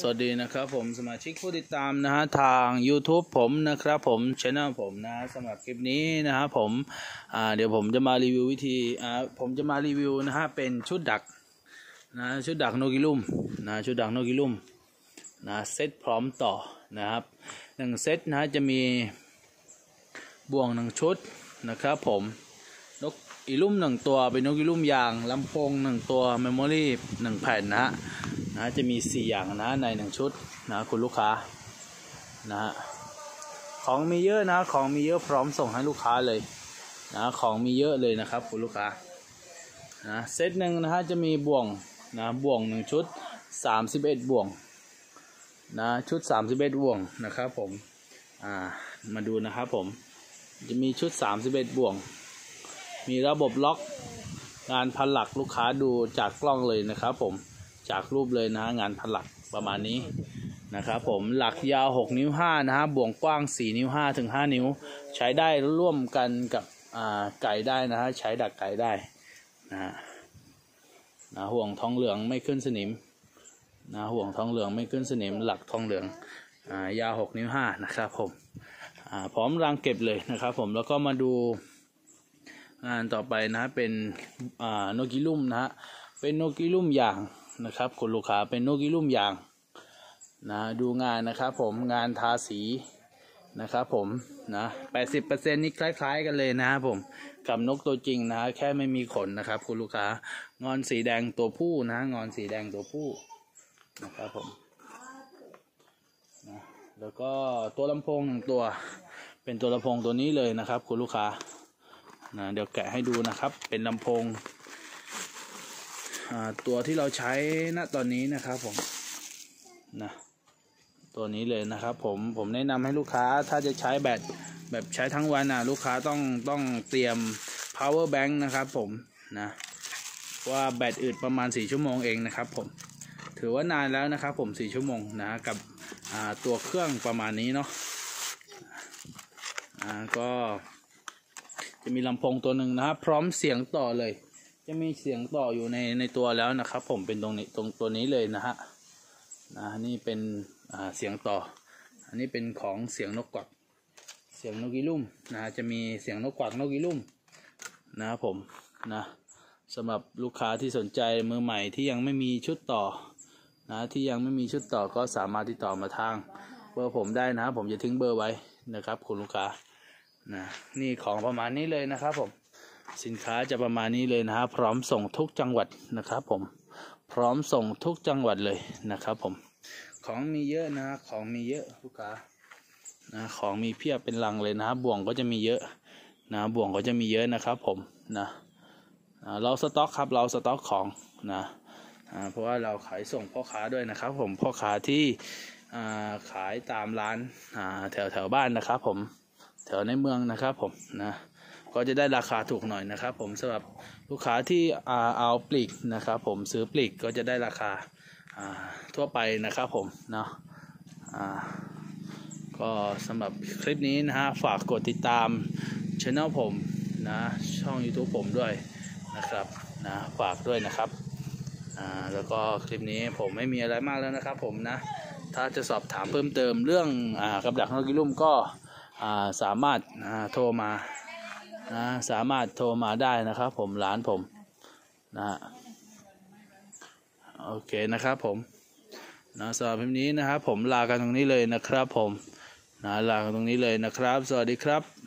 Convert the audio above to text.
สวัสดีนะครับผมสมาชิกผู้ติดตามนะฮะทาง YouTube ผมนะครับผมช anel ผมนะสำหรับคลิปนี้นะฮะผมเดี๋ยวผมจะมารีวิววิธีผมจะมารีวิวนะฮะเป็นชุดดักนะชุดดักนกอีลุ้มนะชุดดักนกอีลุ้มนะเซตพร้อมต่อนะครับหนึ่งเซตนะฮะจะมีบ่วงหนึ่งชุดนะครับผมนก อีลุ้มหนึ่งตัวเป็นนกอีลุ้มยางลำโพงหนึ่งตัว memoryหนึ่งแผ่นนะฮะนะจะมี4อย่างนะในหนึ่งชุดนะคุณลูกค้านะฮะของมีเยอะนะของมีเยอะพร้อมส่งให้ลูกค้าเลยนะของมีเยอะเลยนะครับ คุณลูกค้านะเซตหนึ่งนะฮะจะมีบ่วงนะบ่วงหนึ่งชุด31บ่วงนะชุด31บ่วงนะครับผมอ่ามาดูนะครับผมจะมีชุด31บ่วง มีระบบล็อกงานพันหลักลูกค้าดูจากกล้องเลยนะครับผมจากรูปเลยนะงานผลักประมาณนี้นะครับผมหลักยาว 6 นิ้ว5นะฮะบ่วงกว้าง 4 นิ้ว5ถึง5นิ้ว ใช้ได้ร่วมกันกับไก่ได้นะฮะใช้ดักไก่ได้นะฮะนะห่วงทองเหลืองไม่ขึ้นสนิมนะห่วงทองเหลืองไม่ขึ้นสนิม หลักทองเหลืองยาว 6 นิ้ว5นะครับผมพร้อมรังเก็บเลยนะครับผมแล้วก็มาดู งานต่อไปนะเป็นโนกิลุ่มนะฮะเป็นโนกิลุ่มอย่างนะครับคุณลูกค้าเป็นนกอีลุ่มอย่างนะดูงานนะครับผมงานทาสีนะครับผมนะแปดสิบเปอร์เซ็นนี่คล้าย ๆ กันเลยนะครับผมกับนกตัวจริงนะแค่ไม่มีขนนะครับ คุณลูกค้างอนสีแดงตัวผู้นะงอนสีแดงตัวผู้นะครับผมนะแล้วก็ตัวลำโพงหนึ่งตัว เป็นตัวลำโพงตัวนี้เลยนะครับ คุณลูกค้า นะเดี๋ยวแกะให้ดูนะครับ เป็นลำโพงตัวที่เราใช้ณตอนนี้นะครับผมนะตัวนี้เลยนะครับผมผมแนะนำให้ลูกค้าถ้าจะใช้แบตแบบใช้ทั้งวันนะลูกค้าต้องต้องเตรียม power bank นะครับผมนะว่าแบตอึดประมาณ 4 ชั่วโมงเองนะครับผมถือว่านานแล้วนะครับผม 4 ชั่วโมงนะกับตัวเครื่องประมาณนี้เนาะก็ จะมีลำโพงตัวหนึ่งนะครับ พร้อมเสียงต่อเลย จะมีเสียงต่ออยู่ในในตัวแล้วนะครับ ผมเป็นตรงนี้ตรงตัวนี้เลยนะฮะนะนี่เป็นเสียงต่อ อันนี้เป็นของเสียงนกกวัก เสียงนกอีลุ่มนะจะมีเสียงนกกวักนกอีลุ่มนะครับผมนะสำหรับลูกค้าที่สนใจมือใหม่ที่ยังไม่มีชุดต่อนะที่ยังไม่มีชุดต่อก็สามารถติดต่อมาทางเบอร์ผมได้นะผมจะทิ้งเบอร์ไว้นะครับ คุณลูกค้า นะนี่ของประมาณนี้เลยนะครับผมสินค้าจะประมาณนี้เลยนะครับพร้อมส่งทุกจังหวัดนะครับผมพร้อมส่งทุกจังหวัดเลยนะครับผมของมีเยอะนะของมีเยอะลูกค้านะของมีเพียบเป็นลังเลยนะบ่วงก็จะมีเยอะนะบ่วงก็จะมีเยอะนะครับผมนะเราสต็อกครับเราสต็อกของนะเพราะว่าเราขายส่งพ่อค้าด้วยนะครับ ผมพ่อค้าที่ขายตามร้านแถวแถวบ้านนะครับผม ถวในเมืองนะครับผมนะก็จะได้ราคาถูกหน่อยนะครับ ผมสำหรับลูกค้าที่เอาปลีกนะครับ ผมซื้อปลีกก็จะได้ราคาทั่วไปนะครับผมเนาะก็สำหรับคลิปนี้นะฮะฝากกดติดตามช่องผมนะช่อง YouTube ผมด้วยนะครับนะฝากด้วยนะครับแล้วก็คลิปนี้ผมไม่มีอะไรมากแล้วนะครับผมนะถ้าจะสอบถามเพิ่มเติมเรื่องอกับดักนกกิลุ่มก็ สามารถโทรมานะสามารถโทรมาได้นะครับ ผมร้านผมนะโอเคนะครับผมนะสำหรับคลิปนี้นะครับผมลากันตรงนี้เลยนะครับผมนะลากันตรงนี้เลยนะครับ สวัสดีครับ